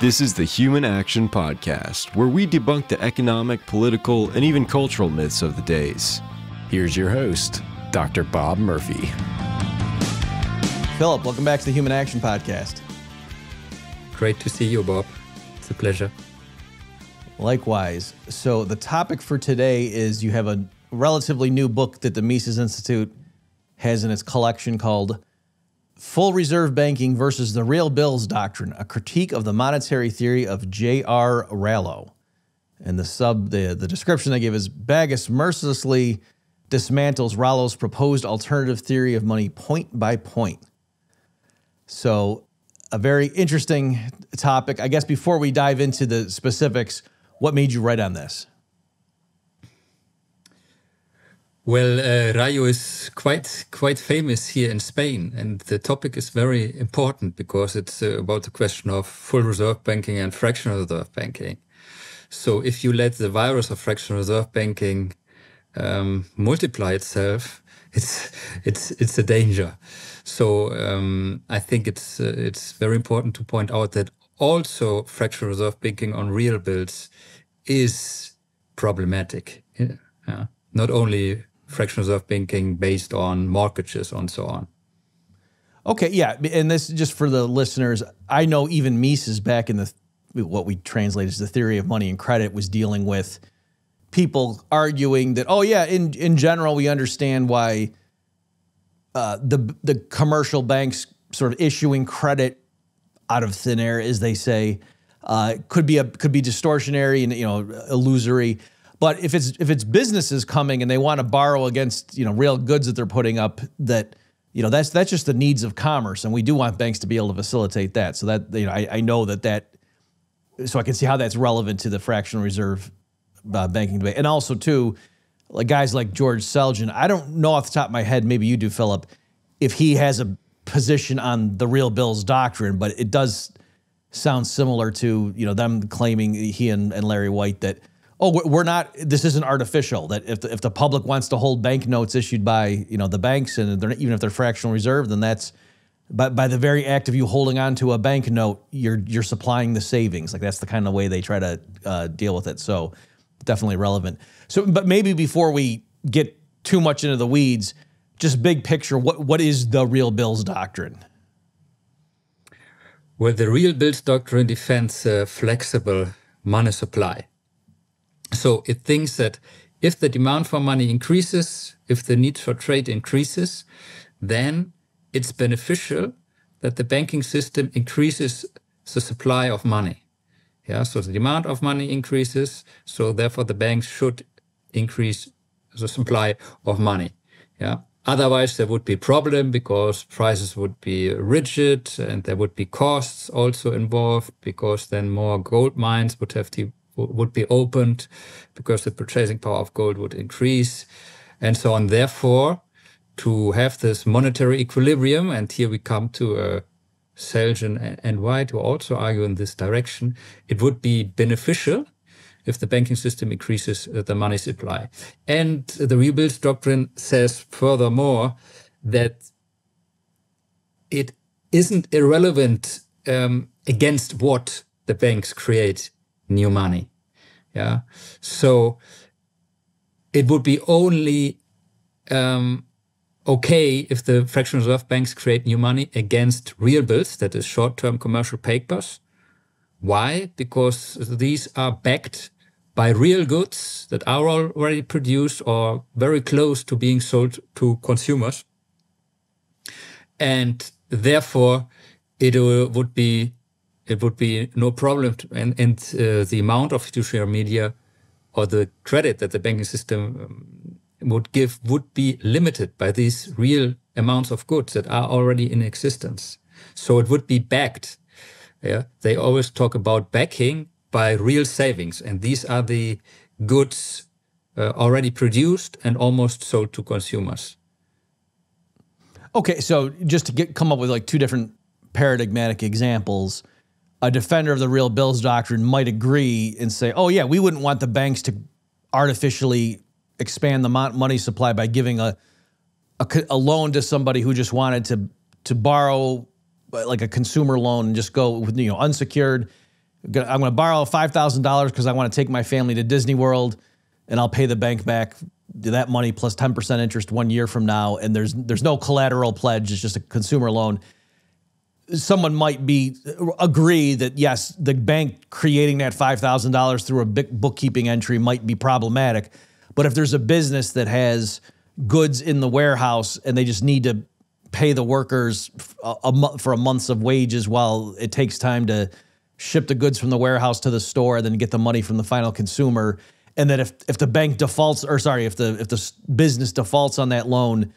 This is the Human Action Podcast, where we debunk the economic, political, and even cultural myths of the days. Here's your host, Dr. Bob Murphy. Philipp, welcome back to the Human Action Podcast. Great to see you, Bob. It's a pleasure. Likewise. So, the topic for today is you have a relatively new book that the Mises Institute has in its collection called Full Reserve Banking versus the Real Bills Doctrine, a critique of the monetary theory of J.R. Rallo. And the sub, the, the description they give is Bagus mercilessly dismantles Rallo's proposed alternative theory of money point by point. So, a very interesting topic. I guess before we dive into the specifics, what made you write on this? Well, uh, Rallo is quite quite famous here in Spain, and the topic is very important because it's uh, about the question of full reserve banking and fractional reserve banking. So, if you let the virus of fractional reserve banking um, multiply itself, it's it's it's a danger. So, um, I think it's uh, it's very important to point out that also fractional reserve banking on real bills is problematic. Yeah. Not only fractional reserve banking based on mortgages and so on. Okay, yeah, and this just for the listeners, I know even Mises back in the what we translate as the theory of money and credit was dealing with people arguing that oh yeah, in in general we understand why uh, the the commercial banks sort of issuing credit out of thin air, as they say, uh, could be a could be distortionary and you know illusory. But if it's if it's businesses coming and they want to borrow against you know real goods that they're putting up, that you know that's that's just the needs of commerce, and we do want banks to be able to facilitate that. So that you know I, I know that that so I can see how that's relevant to the fractional reserve uh, banking debate, and also too, like guys like George Selgin. I don't know off the top of my head, maybe you do, Philipp, if he has a position on the real bills doctrine, but it does sound similar to you know them claiming he and, and Larry White that oh, we're not. This isn't artificial. That if the, if the public wants to hold banknotes issued by you know the banks, and even if they're fractional reserve, then that's by, by the very act of you holding on to a banknote, you're you're supplying the savings. Like that's the kind of way they try to uh, deal with it. So definitely relevant. So, but maybe before we get too much into the weeds, just big picture, what what is the real bills doctrine? Well, the real bills doctrine defends a flexible money supply. So it thinks that if the demand for money increases, if the need for trade increases, then it's beneficial that the banking system increases the supply of money. Yeah, so the demand of money increases, so therefore the banks should increase the supply of money. Yeah. Otherwise, there would be problem because prices would be rigid and there would be costs also involved because then more gold mines would have to would be opened because the purchasing power of gold would increase and so on. Therefore, to have this monetary equilibrium, and here we come to uh, Selgin and White, who also argue in this direction, it would be beneficial if the banking system increases uh, the money supply. And the real bills doctrine says furthermore that it isn't irrelevant um, against what the banks create new money. Yeah. So it would be only um, okay if the fractional reserve banks create new money against real bills, that is short term commercial papers. Why? Because these are backed by real goods that are already produced or very close to being sold to consumers. And therefore, it uh, would be it would be no problem. To, and and uh, the amount of fiduciary media or the credit that the banking system um, would give would be limited by these real amounts of goods that are already in existence. So it would be backed. Yeah, they always talk about backing by real savings, and these are the goods uh, already produced and almost sold to consumers. Okay, so just to get come up with like two different paradigmatic examples a defender of the real bills doctrine might agree and say, oh, yeah, we wouldn't want the banks to artificially expand the money supply by giving a, a, a loan to somebody who just wanted to, to borrow uh, like a consumer loan and just go with you know unsecured. I'm going to borrow five thousand dollars because I want to take my family to Disney World, and I'll pay the bank back that money plus plus ten percent interest one year from now. And there's there's no collateral pledge; it's just a consumer loan. Someone might be agree that yes, the bank creating that five thousand dollars through a big bookkeeping entry might be problematic. But if there's a business that has goods in the warehouse and they just need to pay the workers a, a, for a month's of wages while it takes time to ship the goods from the warehouse to the store, and then get the money from the final consumer. And that if if the bank defaults, or sorry, if the if the business defaults on that loan,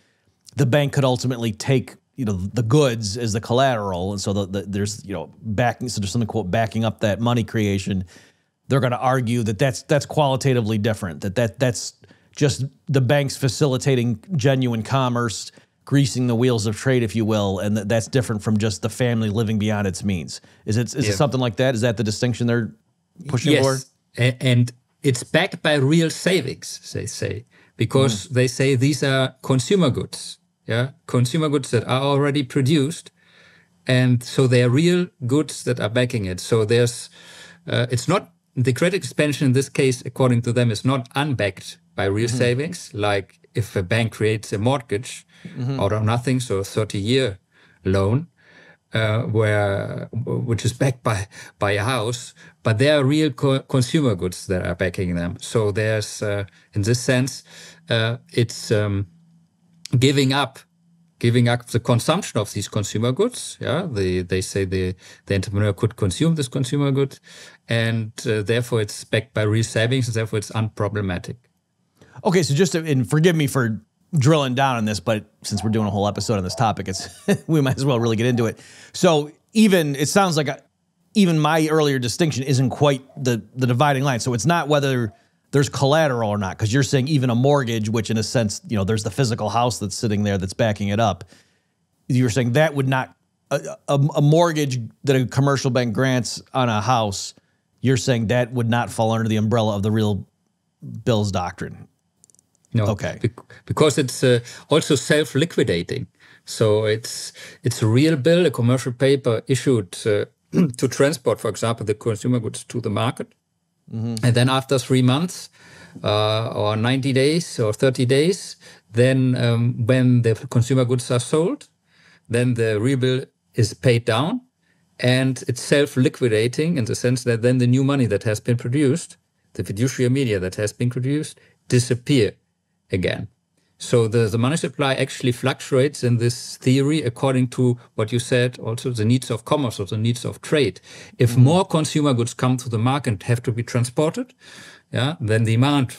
the bank could ultimately take you know the goods as the collateral, and so the, the, there's you know backing. So there's something quote backing up that money creation. They're going to argue that that's that's qualitatively different. That that that's just the banks facilitating genuine commerce greasing the wheels of trade, if you will, and th- that's different from just the family living beyond its means. Is it is yeah. it something like that? Is that the distinction they're pushing yes. for? and it's backed by real savings, they say, because mm. they say these are consumer goods, yeah, consumer goods that are already produced, and so they are real goods that are backing it. So there's, uh, it's not the credit expansion in this case, according to them, is not unbacked by real mm-hmm. savings, like if a bank creates a mortgage mm-hmm. out of nothing, so a 30 year loan, uh, where which is backed by by a house, but there are real co- consumer goods that are backing them. So there's, uh, in this sense, uh, it's um, giving up, giving up the consumption of these consumer goods. Yeah, they they say the the entrepreneur could consume this consumer good, and uh, therefore it's backed by real savings, and therefore it's unproblematic. Okay, so just to, and forgive me for drilling down on this, but since we're doing a whole episode on this topic, it's we might as well really get into it. So even it sounds like a, even my earlier distinction isn't quite the the dividing line. So it's not whether there's collateral or not, because you're saying even a mortgage, which in a sense, you know, there's the physical house that's sitting there that's backing it up. You're saying that would not a, a, a mortgage that a commercial bank grants on a house. You're saying that would not fall under the umbrella of the real bills doctrine. No, okay, because it's uh, also self-liquidating. So it's it's a real bill, a commercial paper issued uh, to transport, for example, the consumer goods to the market, mm-hmm. and then after three months uh, or ninety days or thirty days, then um, when the consumer goods are sold, then the real bill is paid down, and it's self-liquidating in the sense that then the new money that has been produced, the fiduciary media that has been produced, disappear again. So the, the money supply actually fluctuates in this theory according to what you said, also the needs of commerce or the needs of trade. If mm. more consumer goods come to the market and have to be transported, yeah, then demand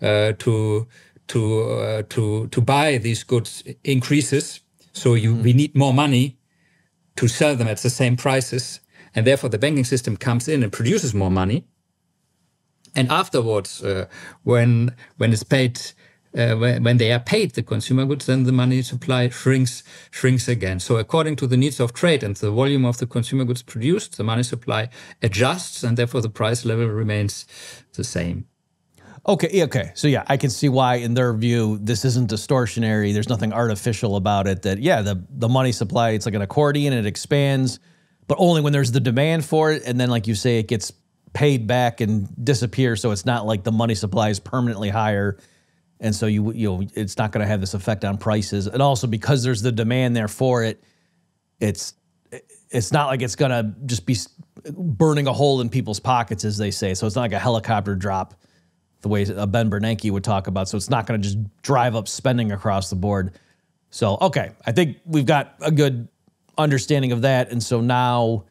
uh, to to uh, to to buy these goods increases. So you mm. we need more money to sell them at the same prices, and therefore the banking system comes in and produces more money. And afterwards, uh, when when it's paid uh, when, they are paid the consumer goods, then the money supply shrinks shrinks again. So according to the needs of trade and the volume of the consumer goods produced, the money supply adjusts, and therefore the price level remains the same. Okay, okay. So yeah, I can see why in their view this isn't distortionary. There's nothing artificial about it. That yeah, the the money supply it's like an accordion, it expands, but only when there's the demand for it, and then like you say, it gets paid back and disappears. So it's not like the money supply is permanently higher and so you you know it's not going to have this effect on prices. And also because there's the demand there for it it's it's not like it's going to just be burning a hole in people's pockets as they say. So it's not like a helicopter drop the way Ben Bernanke would talk about. So it's not going to just drive up spending across the board. So okay i think we've got a good understanding of that. And so now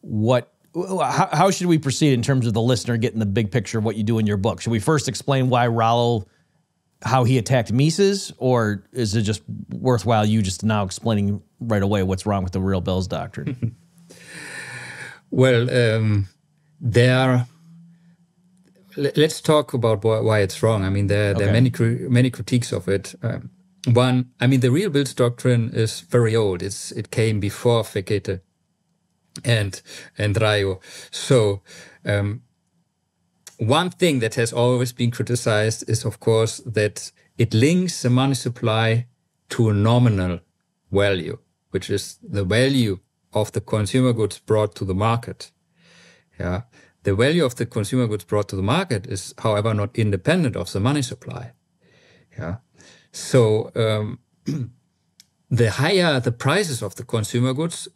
what how, how should we proceed in terms of the listener getting the big picture of what you do in your book? Should we first explain why Rallo how he attacked Mises, or is it just worthwhile you just now explaining right away what's wrong with the real bills doctrine? well, um, there. Let's talk about why it's wrong. I mean, there, there okay. are many many critiques of it. Um, one, I mean, the real bills doctrine is very old. It's it came before Fekete and and Rallo. So um, one thing that has always been criticized is, of course, that it links the money supply to a nominal value, which is the value of the consumer goods brought to the market. Yeah. The value of the consumer goods brought to the market is, however, not independent of the money supply. Yeah. So um, the higher the prices of the consumer goods,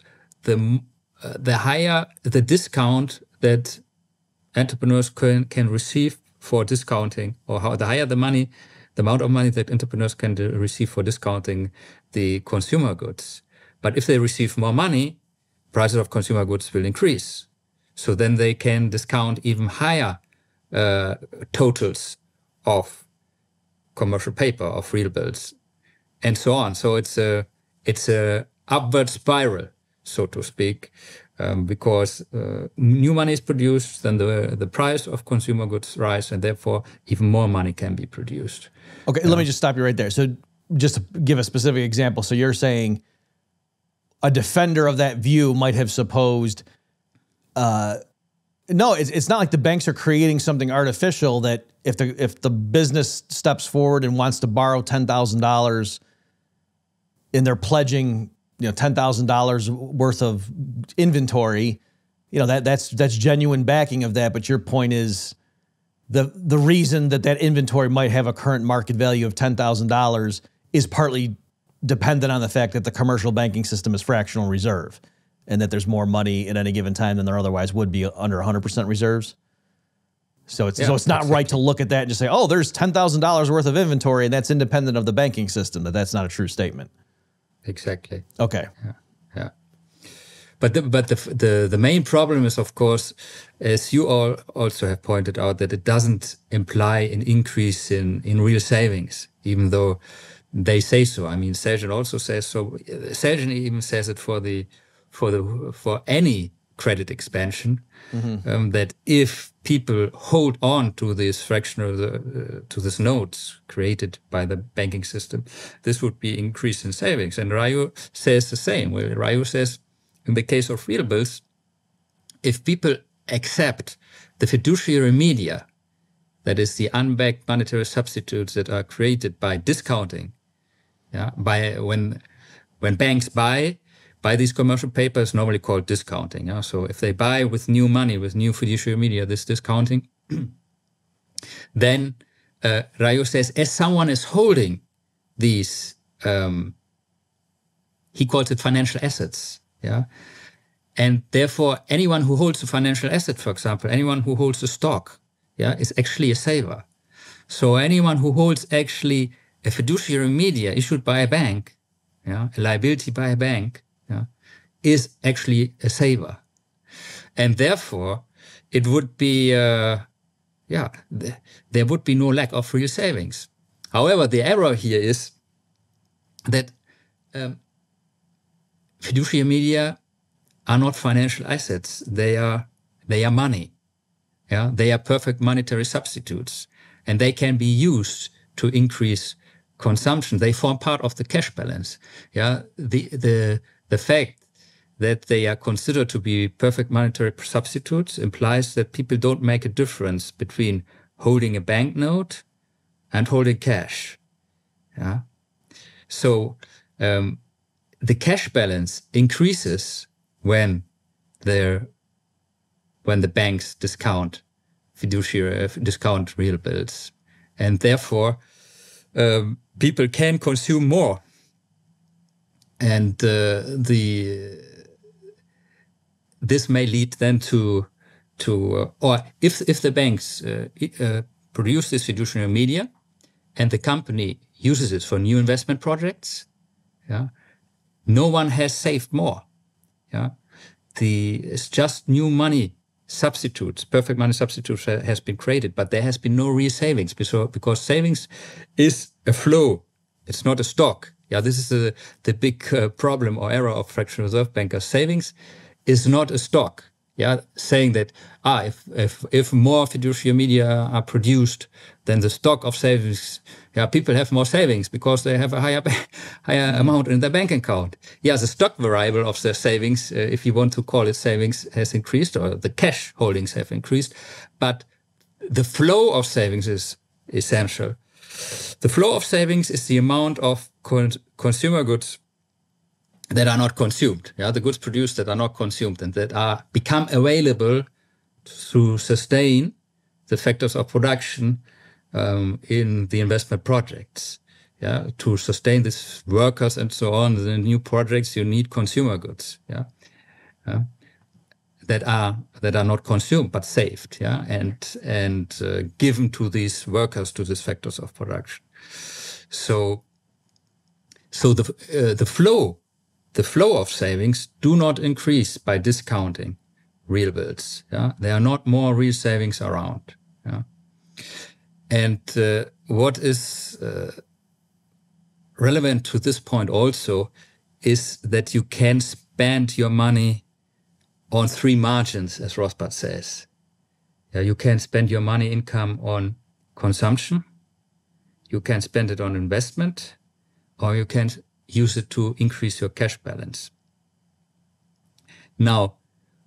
the uh, the higher the discount that entrepreneurs can, can receive for discounting, or how the higher the money, the amount of money that entrepreneurs can receive for discounting the consumer goods. But if they receive more money, prices of consumer goods will increase. So then they can discount even higher uh, totals of commercial paper, of real bills, and so on. So it's a it's a upward spiral, so to speak, um, because uh, new money is produced, then the the price of consumer goods rise, and therefore even more money can be produced. Okay, let me just stop you right there. So just to give a specific example, so you're saying a defender of that view might have supposed uh, no, it's, it's not like the banks are creating something artificial that if the if the business steps forward and wants to borrow ten thousand dollars and they're pledging you know ten thousand dollars worth of inventory, you know that that's that's genuine backing of that. But your point is the the reason that that inventory might have a current market value of ten thousand dollars is partly dependent on the fact that the commercial banking system is fractional reserve and that there's more money at any given time than there otherwise would be under 100% reserves. So it's yeah, so it's not right to look at that and just say, "Oh, there's ten thousand dollars worth of inventory, and that's independent of the banking system." That that's not a true statement. Exactly. Okay. Yeah. yeah. But the, but the, the the main problem is, of course, as you all also have pointed out, that it doesn't imply an increase in in real savings, even though they say so. I mean, Selgin also says so. Selgin even says it for the for the for any credit expansion mm-hmm. um, that if people hold on to this fraction of the uh, to this notes created by the banking system, this would be increase in savings. And Rallo says the same. Well, Rallo says in the case of real bills, if people accept the fiduciary media, that is the unbacked monetary substitutes that are created by discounting, yeah, by when when banks buy buy these commercial papers, normally called discounting. Yeah? So if they buy with new money, with new fiduciary media, this discounting, then uh, Rallo says, as someone is holding these, um, he calls it financial assets. Yeah. And therefore, anyone who holds a financial asset, for example, anyone who holds a stock, yeah, is actually a saver. So anyone who holds actually a fiduciary media issued by a bank, yeah, a liability by a bank, is actually a saver. And therefore, it would be, uh, yeah, th there would be no lack of real savings. However, the error here is that um, fiduciary media are not financial assets. They are, they are money. Yeah, they are perfect monetary substitutes and they can be used to increase consumption. They form part of the cash balance. Yeah, the, the, the fact that they are considered to be perfect monetary substitutes implies that people don't make a difference between holding a banknote and holding cash. Yeah. So um, the cash balance increases when they when the banks discount fiduciary uh, discount real bills, and therefore um, people can consume more. And uh, the this may lead then to to uh, or if if the banks uh, uh, produce this fiduciary media and the company uses it for new investment projects, yeah, no one has saved more. Yeah, the it's just new money substitutes, perfect money substitutes has been created, but there has been no real savings because because savings is a flow, it's not a stock. Yeah, this is the the big uh, problem or error of fractional reserve bankers. Savings is not a stock. Yeah, saying that ah, if if if more fiduciary media are produced, then the stock of savings, yeah, people have more savings because they have a higher higher amount in their bank account. Yeah, the stock variable of their savings, uh, if you want to call it savings, has increased, or the cash holdings have increased, but the flow of savings is essential. The flow of savings is the amount of con consumer goods that are not consumed. Yeah, the goods produced that are not consumed and that are become available to sustain the factors of production um, in the investment projects. Yeah, to sustain these workers and so on, the new projects, you need consumer goods. Yeah, yeah. that are that are not consumed but saved. Yeah, and and uh, given to these workers to these factors of production. So, so the uh, the flow, the flow of savings do not increase by discounting real bills. Yeah, there are not more real savings around. Yeah, and uh, what is uh, relevant to this point also is that you can spend your money on three margins, as Rothbard says. Yeah, you can spend your money income on consumption, you can spend it on investment, or you can use it to increase your cash balance. Now,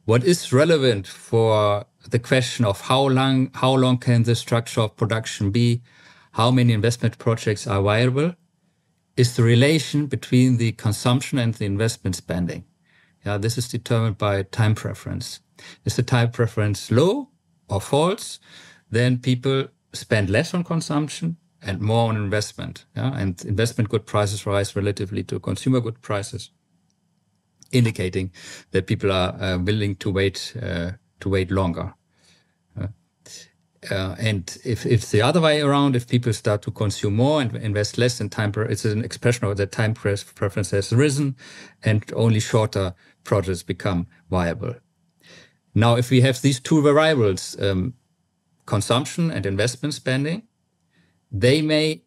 what is relevant for the question of how long how long can the structure of production be, how many investment projects are viable, is the relation between the consumption and the investment spending. Yeah, this is determined by time preference. Is the time preference low or false? Then people spend less on consumption and more on investment. Yeah, and investment good prices rise relatively to consumer good prices, indicating that people are uh, willing to wait uh, to wait longer. Uh, and if it's the other way around, if people start to consume more and invest less in time, it's an expression of that time preference has risen and only shorter projects become viable. Now, if we have these two variables, um, consumption and investment spending, they may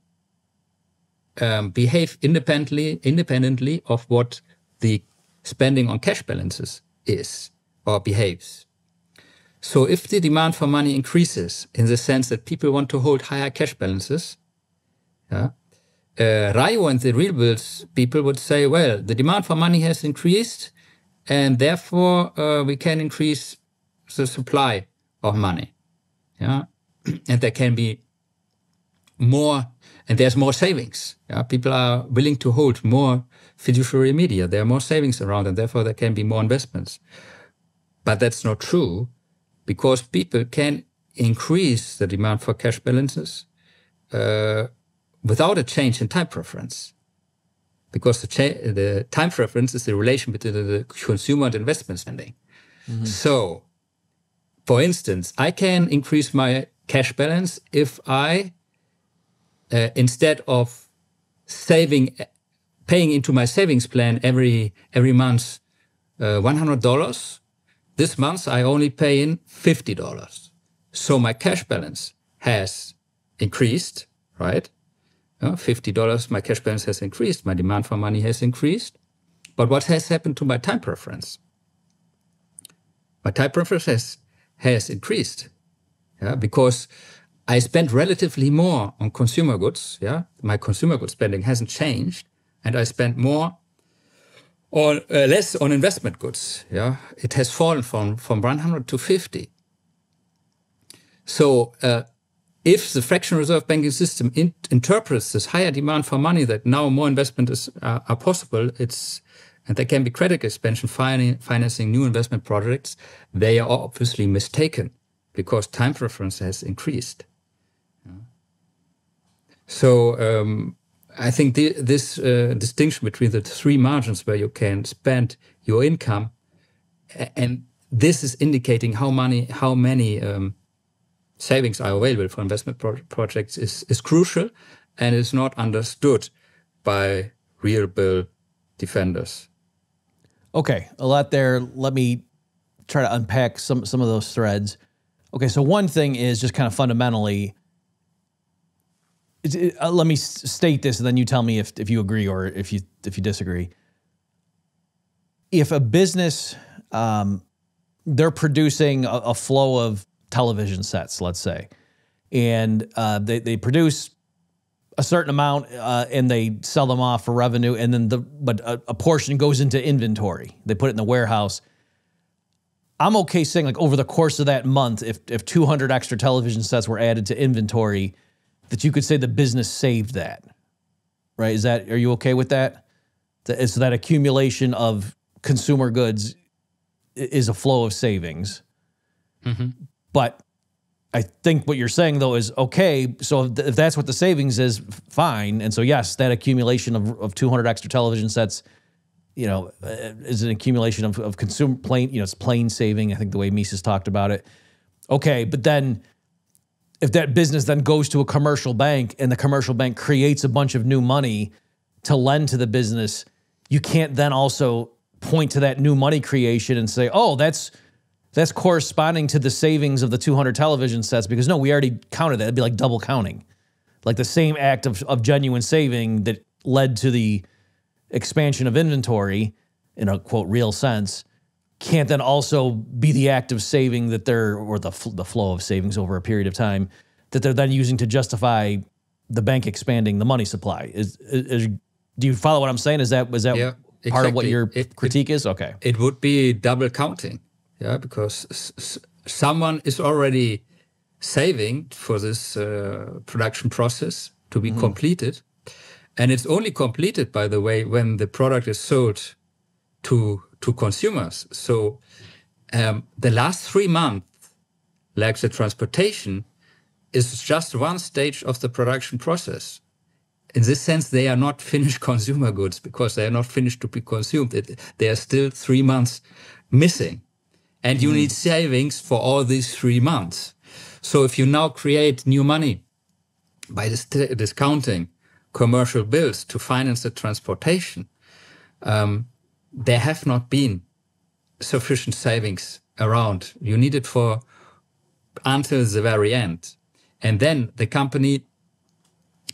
um, behave independently, independently of what the spending on cash balances is or behaves. So if the demand for money increases in the sense that people want to hold higher cash balances, yeah, uh, Rallo and the real bills people would say, well, the demand for money has increased, and therefore uh, we can increase the supply of money. Yeah, and there can be more, and there's more savings. Yeah, people are willing to hold more fiduciary media. There are more savings around, and therefore there can be more investments. But that's not true because people can increase the demand for cash balances uh, without a change in time preference. Because the, cha- the time preference is the relation between the consumer and investment spending. Mm-hmm. So, for instance, I can increase my cash balance if I, uh, instead of saving, paying into my savings plan every every month, uh, one hundred dollars, this month, I only pay in $50. So my cash balance has increased, right? Uh, $50, my cash balance has increased. My demand for money has increased. But what has happened to my time preference? My time preference has, has increased yeah, because I spent relatively more on consumer goods. Yeah, my consumer goods spending hasn't changed, and I spent more or uh, less on investment goods. Yeah, it has fallen from from 100 to 50. So uh, if the fractional reserve banking system in interprets this higher demand for money that now more investment is uh, are possible, it's and there can be credit expansion financing new investment projects. They are obviously mistaken because time preference has increased. So um, I think this uh, distinction between the three margins where you can spend your income, and this is indicating how money, how many um, savings are available for investment pro projects is, is crucial, and is not understood by real bill defenders. Okay, a lot there. Let me try to unpack some some of those threads. Okay, so one thing is just kind of fundamentally uh, let me state this, and then you tell me if, if you agree or if you if you disagree. If a business um, they're producing a, a, flow of television sets, let's say, and uh, they they produce a certain amount uh, and they sell them off for revenue, and then the but a, a portion goes into inventory. They put it in the warehouse. I'm okay saying like over the course of that month, if if 200 extra television sets were added to inventory that you could say the business saved that, right? Is that are you okay with that? It's that accumulation of consumer goods is a flow of savings. But I think what you're saying though is okay. So if, that's what the savings is, fine. And so yes, that accumulation of, of 200 extra television sets, you know, uh, is an accumulation of, of consumer plain. You know, it's plain saving. I think the way Mises talked about it. Okay, but then if that business then goes to a commercial bank and the commercial bank creates a bunch of new money to lend to the business, you can't then also point to that new money creation and say, "Oh, that's that's corresponding to the savings of the 200 television sets because no, we already counted that. It'd be like double counting. Like the same act of, of genuine saving that led to the expansion of inventory in a quote real sense can't then also be the act of saving that they're or the the flow of savings over a period of time that they're then using to justify the bank expanding the money supply. Is, is do you follow what I'm saying? Is that was that Yeah, part of what your It- critique is? Okay. it would be double counting yeah because s- s- someone is already saving for this uh, production process to be completed and it's only completed by the way when the product is sold to to consumers so um, the last three months like the transportation is just one stage of the production process in this sense, they are not finished consumer goods because they are not finished to be consumed. It, they are still three months missing. And you need savings for all these three months. So if you now create new money by dis- discounting commercial bills to finance the transportation, um, there have not been sufficient savings around. You need it for until the very end. And then the company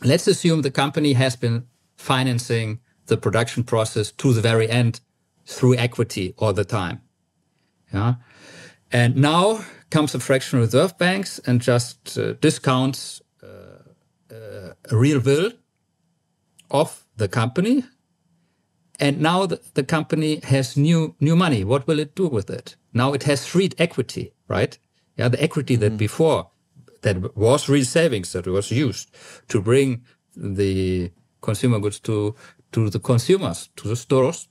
let's assume the company has been financing the production process to the very end through equity all the time. Yeah. And now comes the fractional reserve banks and just uh, discounts uh, uh, a real bill of the company. And now the, the company has new new money. What will it do with it? Now it has freed equity, right? Yeah, the equity that before that was real savings that was used to bring the consumer goods to to the consumers, to the stores,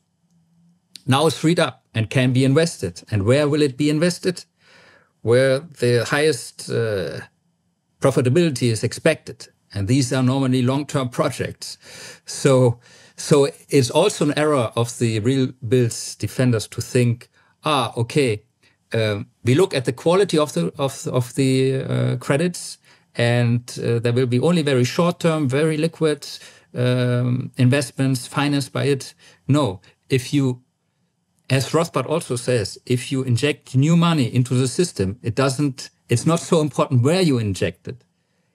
now it's freed up and can be invested. And where will it be invested? Where the highest uh, profitability is expected. And these are normally long-term projects. So, so it's also an error of the real bills defenders to think, ah, okay, um, we look at the quality of the of of the uh, credits, and uh, there will be only very short-term, very liquid um, investments financed by it. No, if you as Rothbard also says, if you inject new money into the system, it doesn't, it's not so important where you inject it.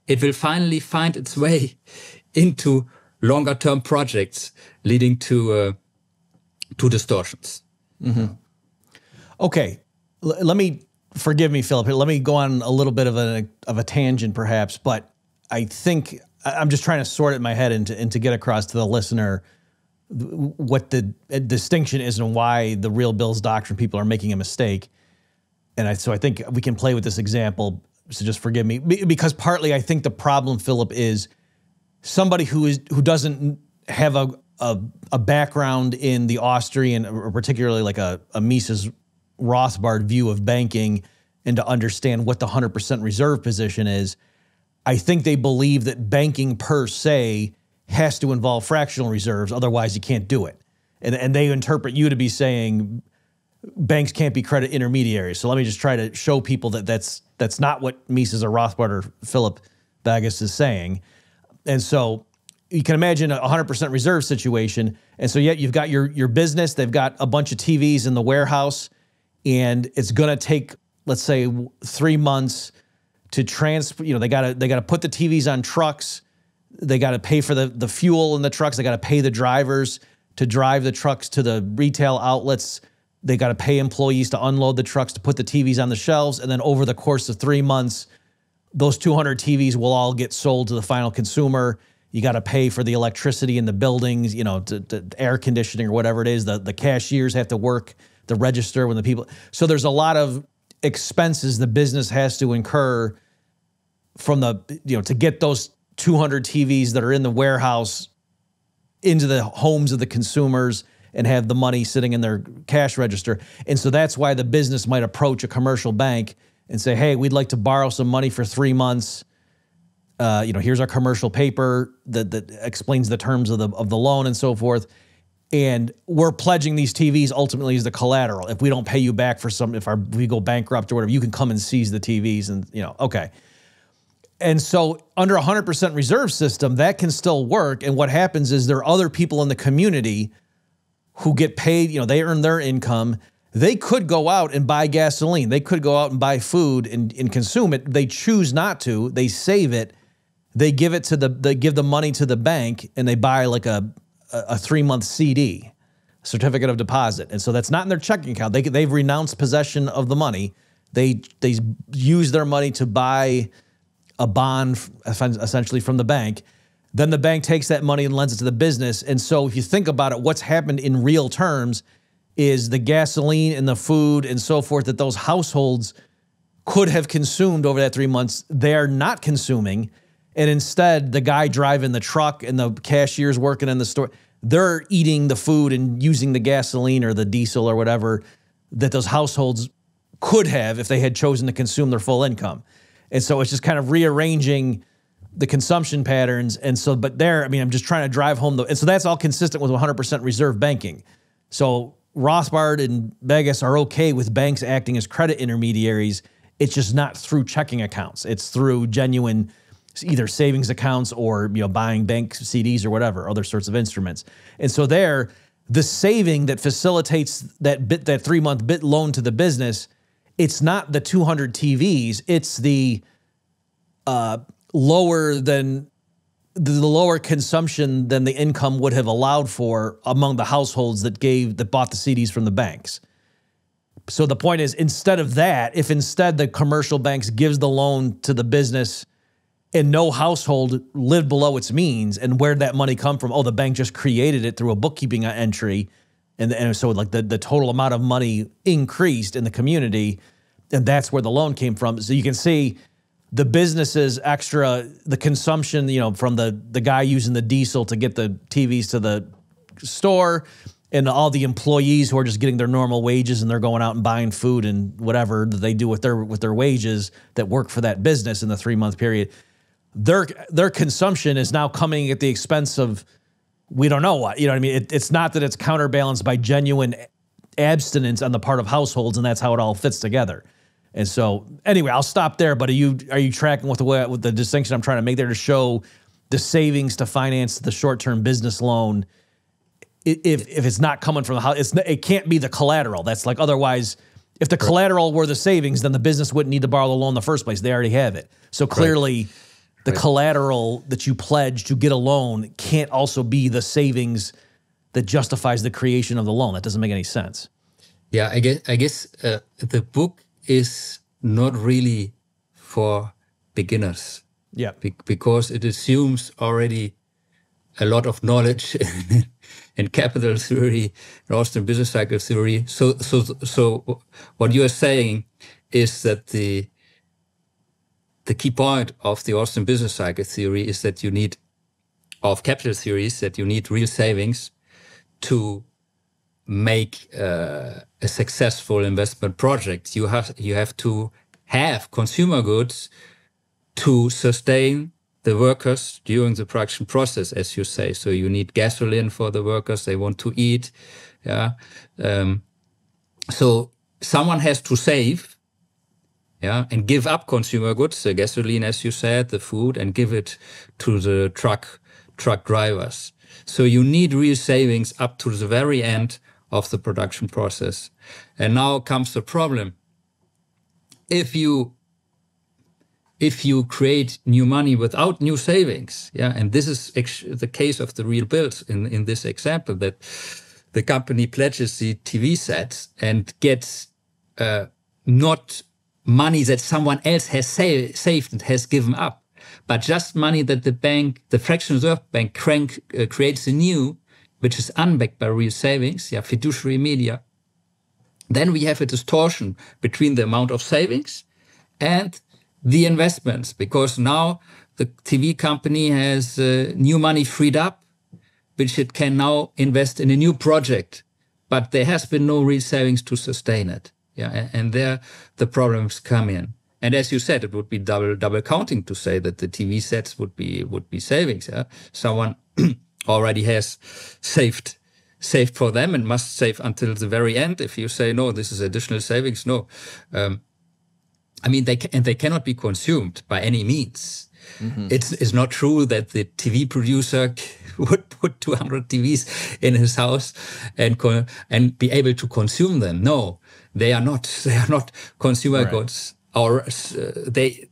It will finally find its way into longer term projects leading to, uh, to distortions. Okay, L- let me forgive me, Philipp. Let me go on a little bit of a of a tangent, perhaps, but I think I'm just trying to sort it in my head and to, and to get across to the listener what the uh, distinction is and why the real Bill's doctrine people are making a mistake. And I, so I think we can play with this example. So just forgive me because partly I think the problem, Philipp, is somebody who is who doesn't have a a, a background in the Austrian, or particularly like a, a Mises Rothbard view of banking, and to understand what the hundred percent reserve position is. I think they believe that banking per se has to involve fractional reserves, otherwise you can't do it. And, and they interpret you to be saying banks can't be credit intermediaries. So let me just try to show people that that's that's not what Mises or Rothbard or Philipp Bagus is saying. And so you can imagine a 100% reserve situation. And so yet you've got your your business, they've got a bunch of TVs in the warehouse and it's going to take let's say 3 months to transfer, you know, they got to they got to put the TVs on trucks. They got to pay for the the fuel in the trucks. They got to pay the drivers to drive the trucks to the retail outlets. They got to pay employees to unload the trucks to put the TVs on the shelves and then over the course of 3 months those 200 TVs will all get sold to the final consumer. You got to pay for the electricity in the buildings, you know, to, to air conditioning or whatever it is. The the cashiers have to work the register when the people. So there's a lot of expenses the business has to incur from the you know to get those 200 TVs that are in the warehouse into the homes of the consumers and have the money sitting in their cash register. And so that's why the business might approach a commercial bank and say, "Hey, we'd like to borrow some money for three months. Uh, you know, here's our commercial paper that that explains the terms of the of the loan and so forth." And we're pledging these TVs ultimately as the collateral. If we don't pay you back for some, if our we go bankrupt or whatever, you can come and seize the TVs and you know, okay. And so, under a 100% reserve system, that can still work. And what happens is there are other people in the community who get paid, you know, they earn their income. They could go out and buy gasoline. They could go out and buy food and, and consume it. They choose not to. They save it. They give it to the, they give the money to the bank and they buy like a, a three month CD, certificate of deposit. And so that's not in their checking account. They, they've renounced possession of the money. They, they use their money to buy a bond essentially from the bank. Then the bank takes that money and lends it to the business. And so if you think about it, what's happened in real terms is the gasoline and the food and so forth that those households could have consumed over that three months, they're not consuming. And instead, the guy driving the truck and the cashiers working in the store, they're eating the food and using the gasoline or the diesel or whatever that those households could have if they had chosen to consume their full income. And so it's just kind of rearranging the consumption patterns. And so, but there, I mean, I'm just trying to drive home the, and so that's all consistent with 100% reserve banking. So Rothbard and Bagus are okay with banks acting as credit intermediaries. It's just not through checking accounts. It's through genuine either savings accounts or you know buying bank CDs or whatever other sorts of instruments. And so there, the saving that facilitates that bit that three month bit loan to the business, it's not the 200 TVs. It's the uh, lower than the lower consumption than the income would have allowed for among the households that gave that bought the CDs from the banks. So the point is instead of that, if instead the commercial banks gives the loan to the business and no household lived below its means and where'd that money come from? Oh, the bank just created it through a bookkeeping entry. And, and so like the, the total amount of money increased in the community and that's where the loan came from. So you can see the businesses extra the consumption you know from the the guy using the diesel to get the TVs to the store and all the employees who are just getting their normal wages and they're going out and buying food and whatever that they do with their with their wages that work for that business in the 3 month period their their consumption is now coming at the expense of we don't know what you know what I mean? It, it's not that it's counterbalanced by genuine abstinence on the part of households and that's how it all fits together and so, anyway, I'll stop there. But are you are you tracking with the way, with the distinction I'm trying to make there to show the savings to finance the short term business loan? If if it's not coming from the house, it's it can't be the collateral. That's like otherwise. If the collateral were the savings, then the business wouldn't need to borrow the loan in the first place. They already have it. So clearly, right. the right. collateral that you pledge to get a loan can't also be the savings that justifies the creation of the loan. That doesn't make any sense. Yeah, I guess I guess uh, the book is not really for beginners. Yeah. Be because it assumes already a lot of knowledge in capital theory and Austrian business cycle theory. So, so, so what you are saying is that the the key point of the Austrian business cycle theory is that you need of capital theories that you need real savings to make uh, a successful investment project. You have you have to have consumer goods to sustain the workers during the production process, as you say. So you need gasoline for the workers; they want to eat. Yeah. Um, so someone has to save. Yeah, and give up consumer goods, the gasoline, as you said, the food, and give it to the truck truck drivers. So you need real savings up to the very end of the production process. And now comes the problem. If you if you create new money without new savings, yeah, and this is the case of the real bills in, in this example that the company pledges the TV sets and gets uh, not money that someone else has sa saved and has given up, but just money that the bank, the fractional reserve bank, crank, uh, creates anew which is unbacked by real savings, yeah, fiduciary media, then we have a distortion between the amount of savings and the investments, because now the TV company has uh, new money freed up, which it can now invest in a new project, but there has been no real savings to sustain it. Yeah, and, and there the problems come in. And as you said, it would be double double counting to say that the TV sets would be would be savings. Yeah? Someone already has saved saved for them and must save until the very end. If you say no, this is additional savings, no. Um, I mean, they and they cannot be consumed by any means. Mm-hmm. It's it's not true that the TV producer would put 200 TVs in his house and co- and be able to consume them. No, they are not. They are not consumer right. goods. Or uh, they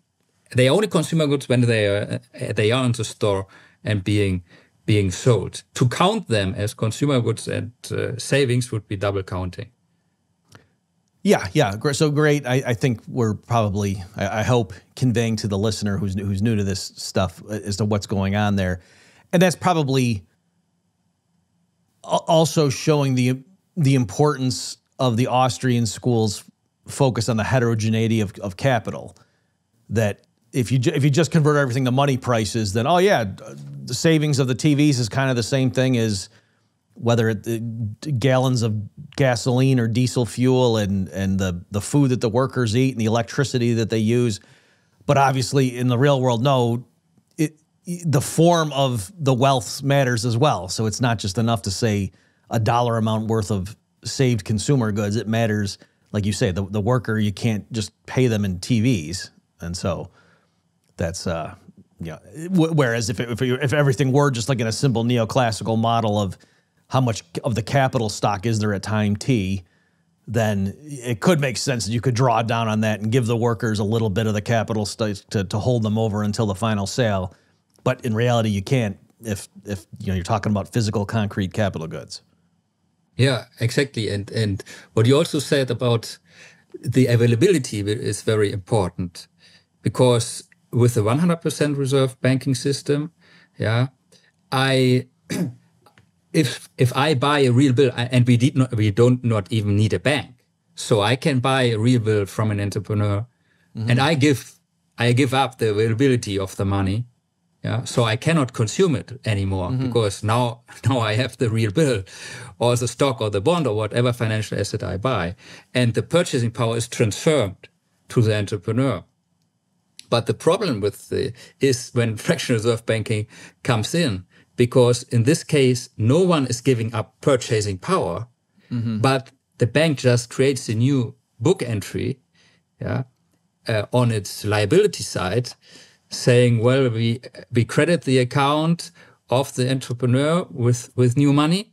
they only consumer goods when they are uh, they are in the store and being being sold. To count them as consumer goods and uh, savings would be double counting. Yeah, yeah. So great. I, I think we're probably, I, I, hope, conveying to the listener who's who's new to this stuff uh, as to what's going on there, and that's probably also showing the the importance of the Austrian schools focus on the heterogeneity of, of capital. That if you if you just convert everything to money prices, then oh yeah, the savings of the TVs is kind of the same thing as whether it, gallons of gasoline or diesel fuel and and the the food that the workers eat and the electricity that they use. But obviously, in the real world, no, it the form of the wealth matters as well. So it's not just enough to say a dollar amount worth of saved consumer goods. It matters, like you say, the the worker you can't just pay them in TVs, and so that's uh, yeah. Whereas if, if if everything were just like in a simple neoclassical model of how much of the capital stock is there at time T, then it could make sense that you could draw down on that and give the workers a little bit of the capital to, to hold them over until the final sale. But in reality, you can't if if you know you're talking about physical concrete capital goods. Yeah, exactly. And and what you also said about the availability is very important because with the 100% reserve banking system, yeah, I if if I buy a real bill and we did not we don't not even need a bank, so I can buy a real bill from an entrepreneur, mm-hmm. and I give I give up the availability of the money, yeah. So I cannot consume it anymore mm-hmm. because now now I have the real bill, or the stock or the bond or whatever financial asset I buy, and the purchasing power is transferred to the entrepreneur. But the problem with the is when fractional reserve banking comes in because in this case, no one is giving up purchasing power, mm-hmm. but the bank just creates a new book entry, yeah, uh, on its liability side, saying, well, we we credit the account of the entrepreneur with with new money,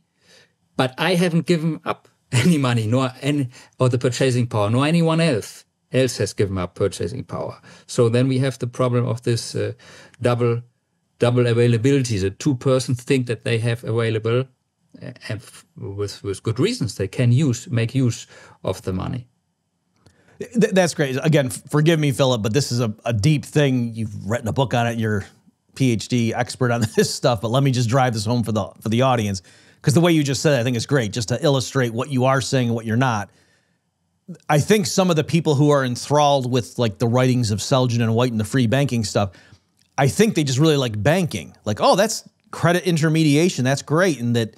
but I haven't given up any money, nor any or the purchasing power, nor anyone else else has given up purchasing power. So then we have the problem of this uh, double double availability. The two persons think that they have available, and with with good reasons, they can use make use of the money. That's great. Again, forgive me, Philipp, but this is a, a deep thing. You've written a book on it. You're PhD expert on this stuff. But let me just drive this home for the for the audience because the way you just said it, I think is great, just to illustrate what you are saying and what you're not. I think some of the people who are enthralled with like the writings of Selgin and White and the free banking stuff, I think they just really like banking. Like, oh, that's credit intermediation. That's great. And that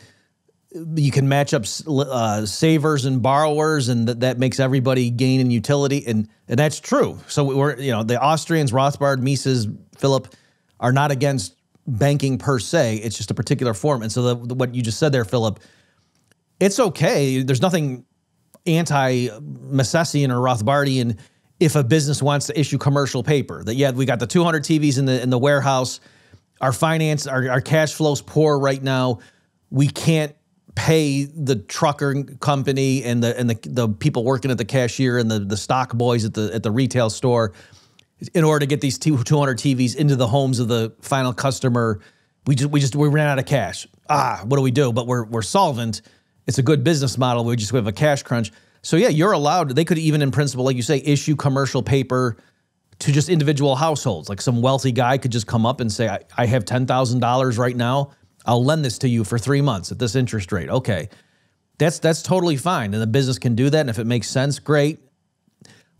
you can match up uh, savers and borrowers, and that, that makes everybody gain in utility. And, and that's true. So we're, you know, the Austrians, Rothbard, Mises, Philipp, are not against banking per se. It's just a particular form. And so the, what you just said there, Philipp, it's okay. There's nothing anti Misesian or Rothbardian if a business wants to issue commercial paper. That yeah, we got the 200 TVs in the in the warehouse. Our finance, our, our cash flow's poor right now. We can't pay the trucker company and the and the, the people working at the cashier and the, the stock boys at the at the retail store in order to get these 200 TVs into the homes of the final customer. We just we just we ran out of cash. Ah, what do we do? But we're we're solvent. It's a good business model. We just we have a cash crunch. So yeah, you're allowed. They could even, in principle, like you say, issue commercial paper to just individual households. Like some wealthy guy could just come up and say, "I, I have ten thousand dollars right now. I'll lend this to you for three months at this interest rate." Okay, that's that's totally fine, and the business can do that. And if it makes sense, great.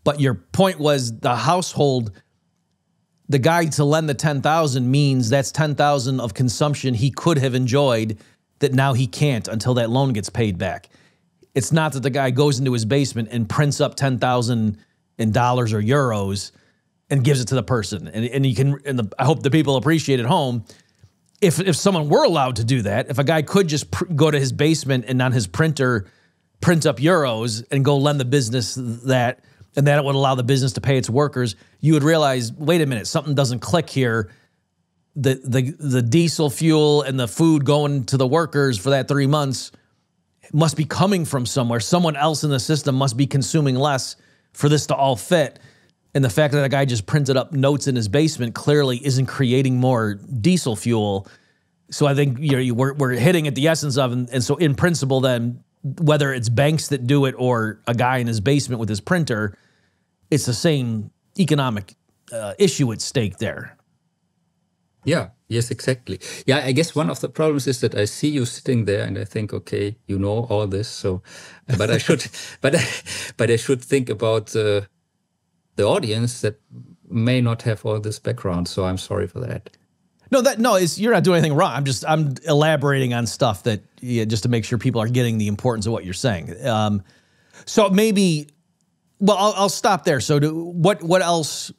But your point was the household. The guy to lend the ten thousand means that's ten thousand of consumption he could have enjoyed that now he can't until that loan gets paid back. It's not that the guy goes into his basement and prints up 10,000 in dollars or euros and gives it to the person. And, and you can, and the, I hope the people appreciate at home. If, if someone were allowed to do that, if a guy could just go to his basement and on his printer print up euros and go lend the business that, and that it would allow the business to pay its workers, you would realize, wait a minute, something doesn't click here. The, the, the diesel fuel and the food going to the workers for that three months must be coming from somewhere. Someone else in the system must be consuming less for this to all fit. And the fact that a guy just printed up notes in his basement clearly isn't creating more diesel fuel. So I think you know we're, we're hitting at the essence of, and, and so in principle, then whether it's banks that do it or a guy in his basement with his printer, it's the same economic uh, issue at stake there. Yeah, yes, exactly. Yeah, I guess one of the problems is that I see you sitting there and I think, okay, you know all this, so, but I should, but, but I should think about uh, the audience that may not have all this background. So I'm sorry for that. No, that no, is you're not doing anything wrong. I'm just I'm elaborating on stuff that yeah, just to make sure people are getting the importance of what you're saying. Um, so maybe, well, I'll, I'll stop there. So, do, what what else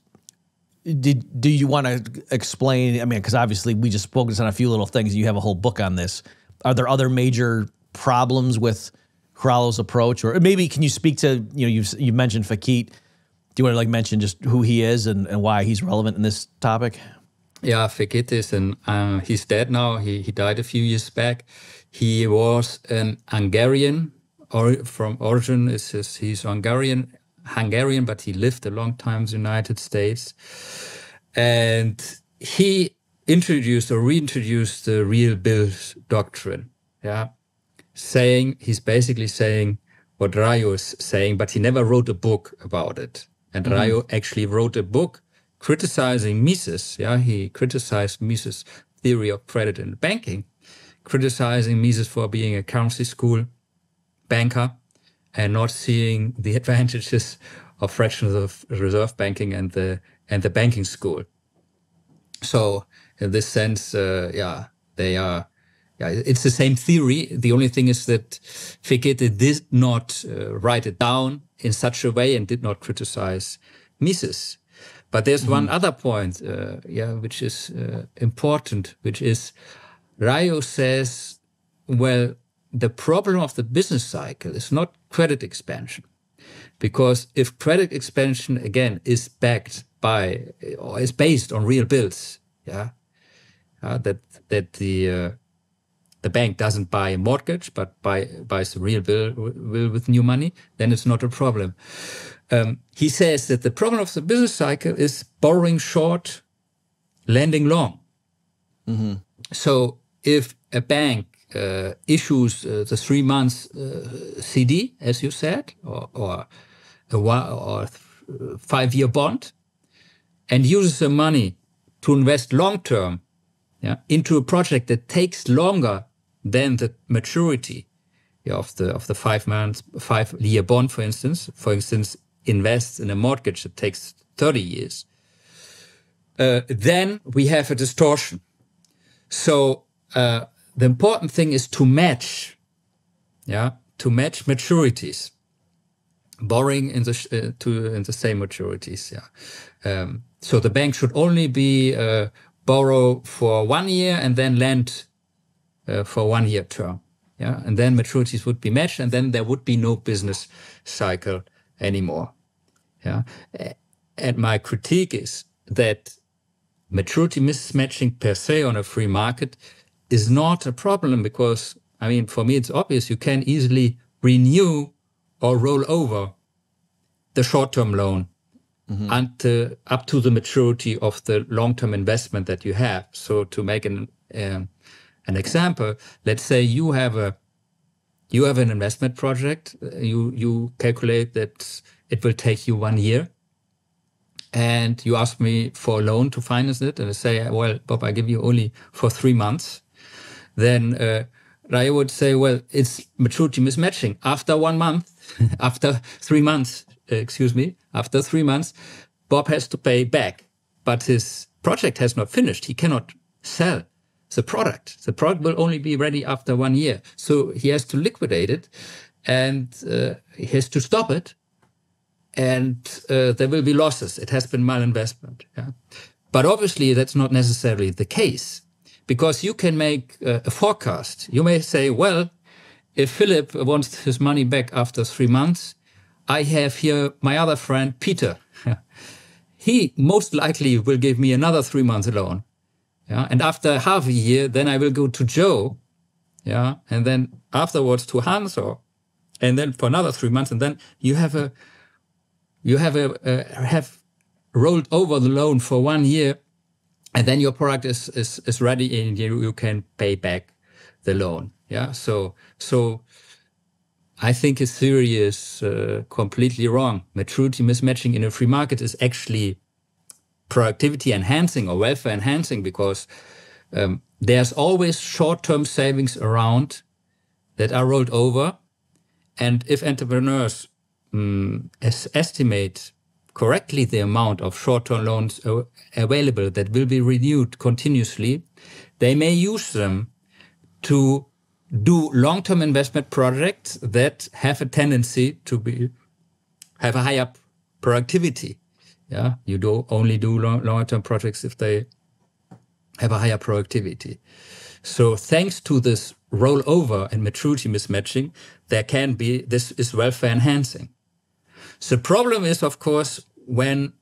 did do you want to explain? I mean, because obviously we just focused on a few little things. You have a whole book on this. Are there other major problems with Corallo's approach, or maybe can you speak to you know you you mentioned Fekete. Do you want to like mention just who he is and, and why he's relevant in this topic? Yeah, Fekete's, and uh, he's dead now. He he died a few years back. He was an Hungarian or from origin. Is he's Hungarian, Hungarian, but he lived a long time in the United States, and he introduced or reintroduced the real bills doctrine. Yeah, saying he's basically saying what Rallo is saying, but he never wrote a book about it. And mm-hmm. Rallo actually wrote a book criticizing Mises. Yeah, he criticized Mises' theory of credit and banking, criticizing Mises for being a currency school banker and not seeing the advantages of fractional reserve banking and the and the banking school. So in this sense, uh, yeah, they are. Yeah, it's the same theory. The only thing is that Fekete did not uh, write it down in such a way and did not criticize Mises. But there's mm-hmm. one other point, uh, yeah, which is uh, important, which is Rallo says, well, the problem of the business cycle is not credit expansion. Because if credit expansion, again, is backed by or is based on real bills, yeah, uh, that that the uh, the bank doesn't buy a mortgage but buy, buys a real bill, bill with new money, then it's not a problem. Um, he says that the problem of the business cycle is borrowing short, lending long. Mm-hmm. So if a bank issues uh, the three months uh, CD, as you said, or, or a or five year bond, and uses the money to invest long term yeah, into a project that takes longer than the maturity of the of the five months five year bond, for instance, for instance, invests in a mortgage that takes 30 years, uh, then we have a distortion. So uh, the important thing is to match, yeah, to match maturities, borrowing in the uh, to in the same maturities, yeah. Um, so the bank should only be uh, borrow for one year and then lend uh, for one year term. Yeah. And then maturities would be matched and then there would be no business cycle anymore. Yeah. And my critique is that maturity mismatching per se on a free market is not a problem because, I mean, for me, it's obvious you can easily renew or roll over the short term loan mm-hmm. until, up to the maturity of the long term investment that you have. So, to make an, um, an example, let's say you have a you have an investment project. You you calculate that it will take you one year, and you ask me for a loan to finance it, and I say, well, Bob, I give you only for three months. Then uh, I would say, well, it's maturity mismatching. After one month, after three months, uh, excuse me, after three months, Bob has to pay back, but his project has not finished. He cannot sell the product. The product will only be ready after one year. So he has to liquidate it and uh, he has to stop it. And uh, there will be losses. It has been malinvestment. Yeah? But obviously, that's not necessarily the case because you can make uh, a forecast. You may say, well, if Philipp wants his money back after three months, I have here my other friend, Peter. he most likely will give me another three months loan. Yeah. And after half a year, then I will go to Joe. Yeah. And then afterwards to Hans or, and then for another three months. And then you have a, you have a, uh, have rolled over the loan for one year. And then your product is, is, is ready and you, you can pay back the loan. Yeah. So, so I think his theory is uh, completely wrong. Maturity mismatching in a free market is actually productivity enhancing or welfare enhancing because um, there's always short-term savings around that are rolled over. And if entrepreneurs um, estimate correctly the amount of short-term loans available that will be renewed continuously, they may use them to do long-term investment projects that have a tendency to be have a higher productivity. Yeah, you do only do long, longer-term projects if they have a higher productivity. So thanks to this rollover and maturity mismatching, there can be this is welfare enhancing. The problem is, of course, when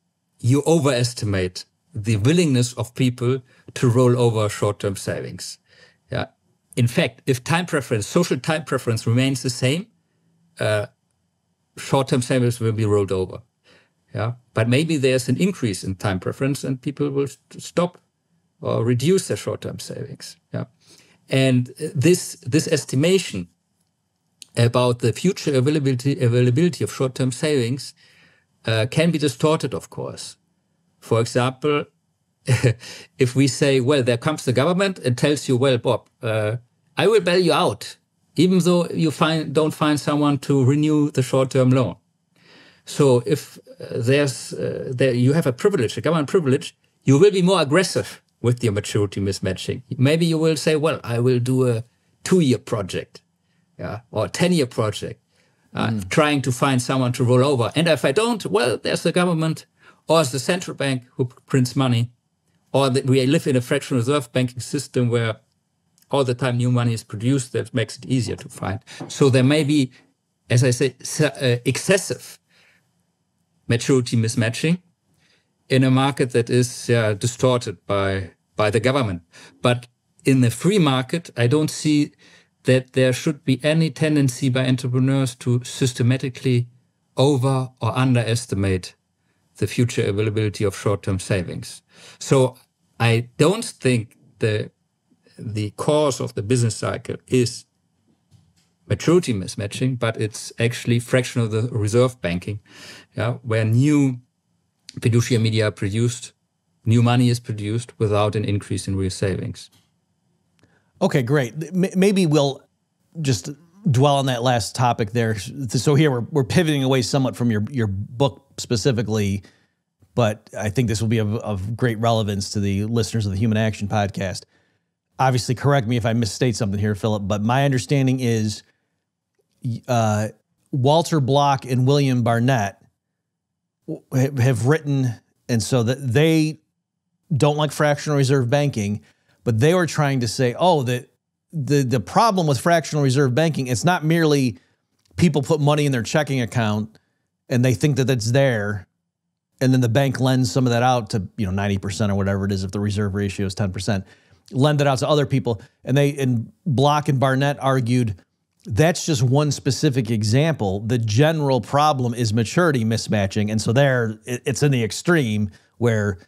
you overestimate the willingness of people to roll over short-term savings. Yeah, in fact, if time preference, social time preference remains the same, uh, short-term savings will be rolled over. Yeah, but maybe there's an increase in time preference, and people will stop or reduce their short-term savings. Yeah, and this this estimation about the future availability availability of short-term savings uh, can be distorted, of course. For example, if we say, well, there comes the government and tells you, well, Bob, uh, I will bail you out, even though you find, don't find someone to renew the short-term loan. So if uh, there's uh, there you have a privilege, a government privilege, you will be more aggressive with your maturity mismatching. Maybe you will say, well, I will do a two-year project, yeah, or a ten-year project, uh, mm. trying to find someone to roll over. And if I don't, well, there's the government or the central bank who prints money, or that we live in a fractional reserve banking system where all the time new money is produced that makes it easier to find. So there may be, as I say, uh, excessive maturity mismatching in a market that is yeah, distorted by by the government. But in the free market, I don't see that there should be any tendency by entrepreneurs to systematically over or underestimate the future availability of short-term savings. So I don't think the the cause of the business cycle is maturity mismatching, but it's actually fraction of the reserve banking, yeah, where new fiduciary media are produced, new money is produced without an increase in real savings. Okay, great. Maybe we'll just dwell on that last topic there. So here we're, we're pivoting away somewhat from your, your book specifically, but I think this will be of, of great relevance to the listeners of the Human Action podcast obviously correct me if I misstate something here, Philipp, but my understanding is uh, Walter Block and William Barnett have written, and so that they don't like fractional reserve banking, but they were trying to say, oh, that the the problem with fractional reserve banking, it's not merely people put money in their checking account and they think that it's there, and then the bank lends some of that out to you know ninety percent or whatever it is if the reserve ratio is ten percent lend it out to other people. And they and Block and Barnett argued that's just one specific example. The general problem is maturity mismatching, and so there it's in the extreme where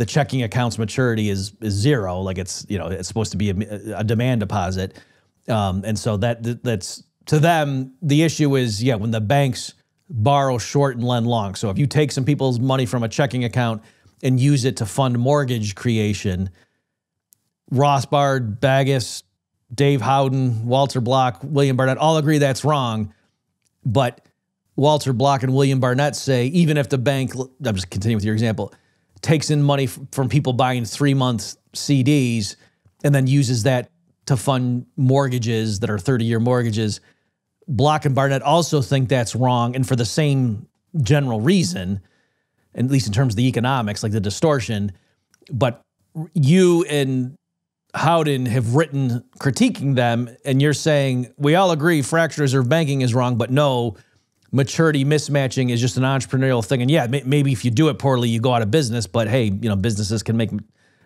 the checking account's maturity is is zero, like it's you know it's supposed to be a, a demand deposit, um, and so that that's to them the issue is yeah when the banks borrow short and lend long. So if you take some people's money from a checking account and use it to fund mortgage creation, Rothbard, Bagus, Dave Howden, Walter Block, William Barnett all agree that's wrong. But Walter Block and William Barnett say even if the bank, I'm just continuing with your example, takes in money from people buying three month CDs, and then uses that to fund mortgages that are 30 year mortgages. Block and Barnett also think that's wrong, and for the same general reason, at least in terms of the economics, like the distortion. But you and Howden have written critiquing them, and you're saying we all agree fractional reserve banking is wrong, but no, maturity mismatching is just an entrepreneurial thing. And yeah, maybe if you do it poorly, you go out of business. But hey, you know, businesses can make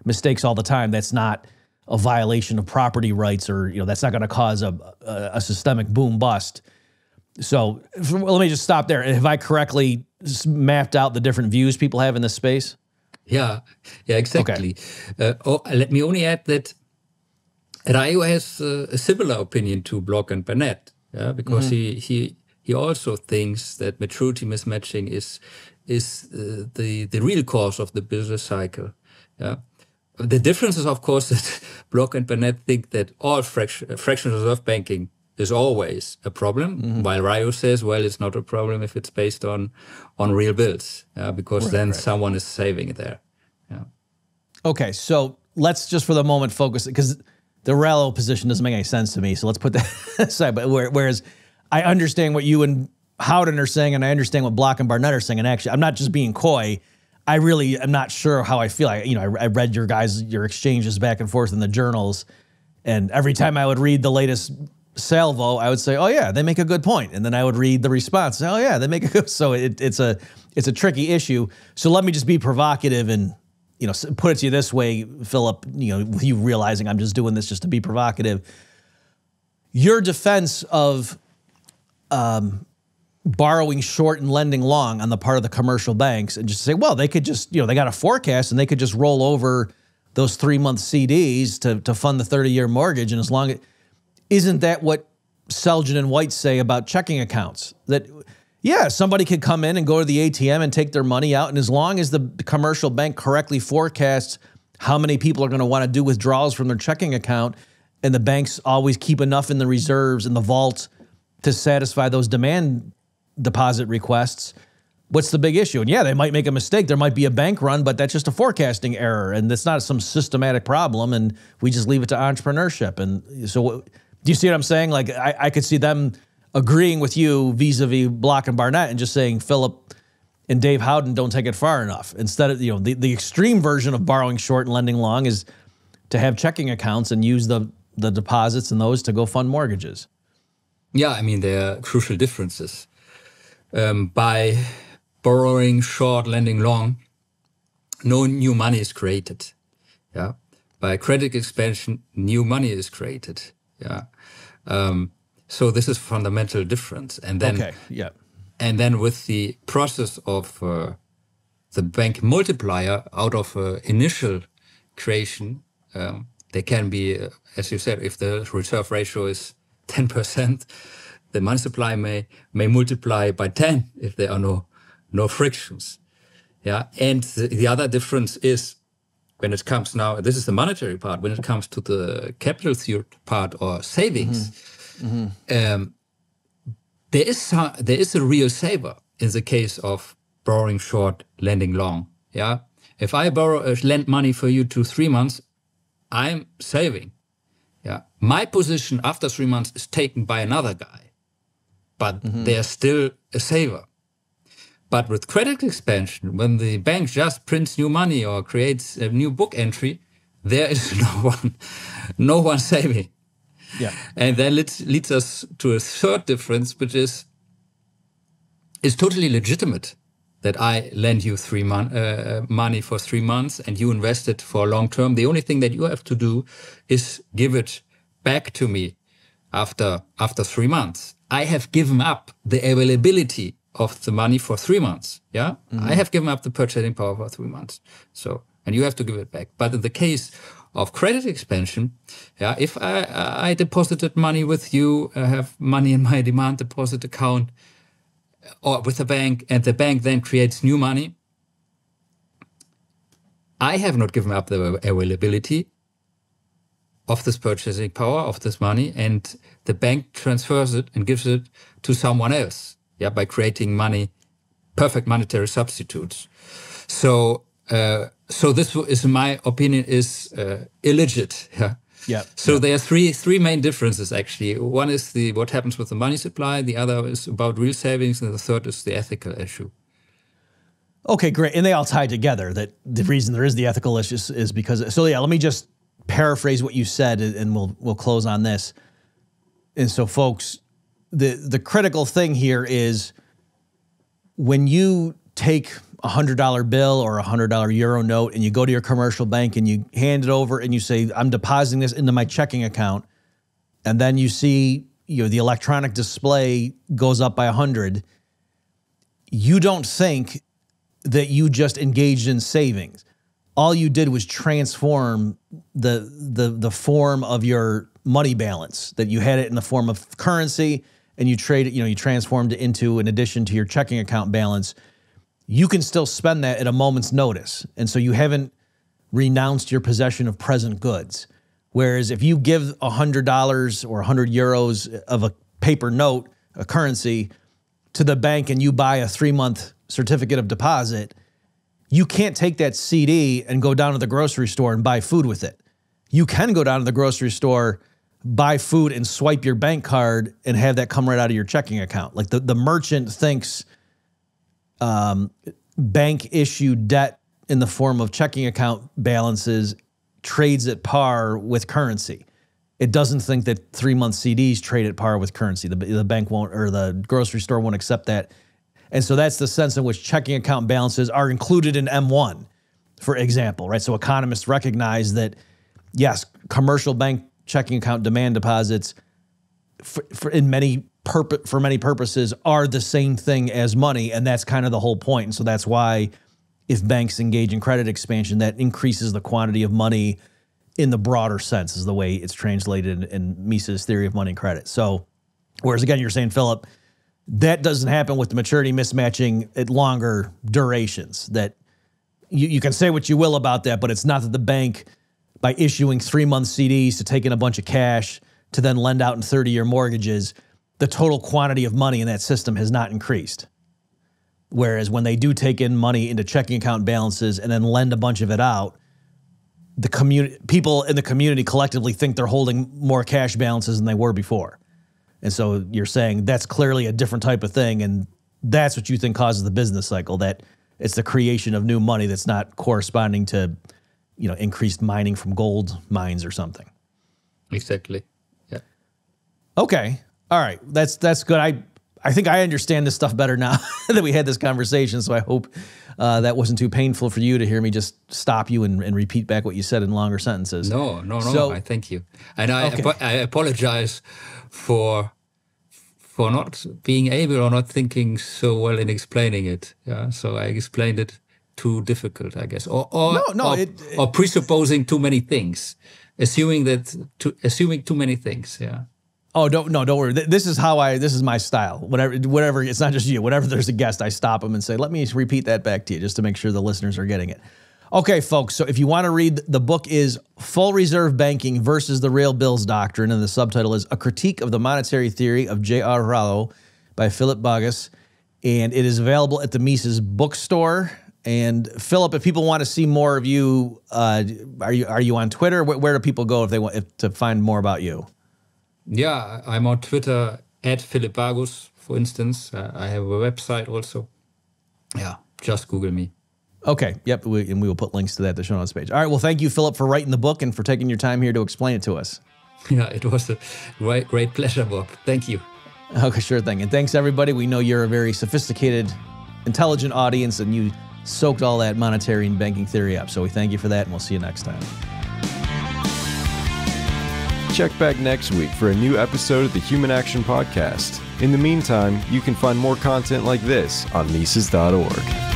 mistakes all the time. That's not a violation of property rights, or you know, that's not going to cause a, a, a systemic boom bust. So let me just stop there. Have I correctly mapped out the different views people have in this space? Yeah, yeah, exactly. Okay. Uh, oh, let me only add that Rallo has uh, a similar opinion to Block and Barnett, yeah, because mm-hmm. he he he also thinks that maturity mismatching is is uh, the the real cause of the business cycle. Yeah. The difference is, of course, that Block and Barnett think that all fraction, fractional reserve banking is always a problem, mm-hmm. while Rallo says, well, it's not a problem if it's based on on real bills, uh, because right, then right. someone is saving it there. Yeah. Okay, so let's just for the moment focus because the Rallo position doesn't make any sense to me. So let's put that aside. But whereas I understand what you and Howden are saying, and I understand what Block and Barnett are saying, and actually, I'm not just being coy. I really am not sure how I feel. I, you know, I, I read your guys, your exchanges back and forth in the journals, and every time I would read the latest salvo, I would say, "Oh yeah, they make a good point," and then I would read the response. "Oh yeah, they make a good." So it, it's a it's a tricky issue. So let me just be provocative and you know put it to you this way, Philipp. You know, you realizing I'm just doing this just to be provocative. Your defense of um, borrowing short and lending long on the part of the commercial banks, and just say, well, they could just you know they got a forecast and they could just roll over those three month CDs to to fund the 30 year mortgage, and as long as isn't that what Selgin and White say about checking accounts? That yeah, somebody could come in and go to the ATM and take their money out, and as long as the commercial bank correctly forecasts how many people are going to want to do withdrawals from their checking account, and the banks always keep enough in the reserves in the vault to satisfy those demand deposit requests. What's the big issue? And yeah, they might make a mistake. There might be a bank run, but that's just a forecasting error, and it's not some systematic problem. And we just leave it to entrepreneurship. And so do you see what I'm saying? Like I, I could see them agreeing with you vis-a-vis Block and Barnett and just saying Philipp and Dave Howden don't take it far enough. Instead of, you know, the, the extreme version of borrowing short and lending long is to have checking accounts and use the the deposits and those to go fund mortgages. Yeah, I mean there are crucial differences. Um, by borrowing short, lending long, no new money is created. Yeah. By credit expansion, new money is created. Yeah. Um, so this is fundamental difference. And then, okay, yeah. And then with the process of uh, the bank multiplier out of uh, initial creation, um, there can be, uh, as you said, if the reserve ratio is 10%, the money supply may, may multiply by 10 if there are no, no frictions. Yeah. And the, the other difference is when it comes now, this is the monetary part. When it comes to the capital theory part or savings, mm-hmm. Mm-hmm. Um, there is some, there is a real saver in the case of borrowing short, lending long. Yeah, if I borrow uh, lend money for you to three months, I'm saving. Yeah, my position after three months is taken by another guy, but mm-hmm. there's still a saver. But with credit expansion, when the bank just prints new money or creates a new book entry, there is no one, no one saving. Yeah. And that leads, leads us to a third difference, which is it's totally legitimate that I lend you three mon- uh, money for three months and you invest it for long term. The only thing that you have to do is give it back to me after after three months. I have given up the availability of the money for three months. Yeah, mm-hmm. I have given up the purchasing power for three months. So, and you have to give it back. But in the case of credit expansion, yeah, if I, I deposited money with you, I have money in my demand deposit account or with the bank, and the bank then creates new money, I have not given up the availability of this purchasing power of this money, and the bank transfers it and gives it to someone else yeah, by creating money, perfect monetary substitutes. So, uh, so this is, in my opinion, is uh, illegit. Yeah, Yeah. So yeah. there are three three main differences actually. One is the what happens with the money supply. The other is about real savings, and the third is the ethical issue. Okay, great. And they all tie together. That the reason there is the ethical issue is, is because. So yeah, let me just paraphrase what you said, and we'll we'll close on this. And so, folks, the the critical thing here is when you take a hundred dollar bill or a hundred dollar euro note and you go to your commercial bank and you hand it over and you say, I'm depositing this into my checking account, and then you see you know the electronic display goes up by a hundred, you don't think that you just engaged in savings. All you did was transform the the the form of your money balance that you had it in the form of currency and you trade it, you know, you transformed it into an addition to your checking account balance. You can still spend that at a moment's notice. And so you haven't renounced your possession of present goods. Whereas if you give $100 or 100 euros of a paper note, a currency, to the bank and you buy a three month certificate of deposit, you can't take that CD and go down to the grocery store and buy food with it. You can go down to the grocery store, buy food, and swipe your bank card and have that come right out of your checking account. Like the, the merchant thinks um, bank issued debt in the form of checking account balances trades at par with currency. It doesn't think that three month CDs trade at par with currency. The, the bank won't, or the grocery store won't accept that. And so that's the sense in which checking account balances are included in M1, for example, right? So economists recognize that, yes, commercial bank checking account demand deposits for, for in many purpose for many purposes are the same thing as money, and that's kind of the whole point. And so that's why if banks engage in credit expansion, that increases the quantity of money in the broader sense, is the way it's translated in, Mises' theory of money and credit. So, whereas again, you're saying, Philipp, that doesn't happen with the maturity mismatching at longer durations. That you, you can say what you will about that, but it's not that the bank, by issuing three month CDs to take in a bunch of cash to then lend out in 30 year mortgages, the total quantity of money in that system has not increased. Whereas when they do take in money into checking account balances and then lend a bunch of it out, the community people in the community collectively think they're holding more cash balances than they were before. And so you're saying that's clearly a different type of thing and that's what you think causes the business cycle that it's the creation of new money that's not corresponding to you know increased mining from gold mines or something. Exactly. Yeah. Okay. All right. That's that's good. I I think I understand this stuff better now that we had this conversation. So I hope uh, that wasn't too painful for you to hear me just stop you and, and repeat back what you said in longer sentences. No, no, no. So, I thank you, and I okay. I apologize for for not being able or not thinking so well in explaining it. Yeah, so I explained it too difficult, I guess, or or no, no, or, it, it, or presupposing too many things, assuming that to, assuming too many things. Yeah. Oh, don't no, don't worry. This is how I. This is my style. Whatever, whatever. It's not just you. Whenever there's a guest, I stop them and say, "Let me repeat that back to you, just to make sure the listeners are getting it." Okay, folks. So if you want to read, the book is "Full Reserve Banking versus the Real Bills Doctrine," and the subtitle is "A Critique of the Monetary Theory of J.R. Rallo" by Philipp Bagus, and it is available at the Mises bookstore. And Philipp, if people want to see more of you, uh, are you are you on Twitter? Where, where do people go if they want if, to find more about you? Yeah, I'm on Twitter at Philipp Bagus, for instance. Uh, I have a website also. Yeah, just Google me. Okay. Yep. We, and we will put links to that at the show notes page. All right. Well, thank you, Philipp, for writing the book and for taking your time here to explain it to us. Yeah, it was a great, great pleasure, Bob. Thank you. Okay, sure thing. And thanks, everybody. We know you're a very sophisticated, intelligent audience, and you soaked all that monetary and banking theory up. So we thank you for that, and we'll see you next time. Check back next week for a new episode of the Human Action Podcast. In the meantime, you can find more content like this on Mises.org.